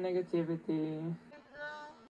negativity.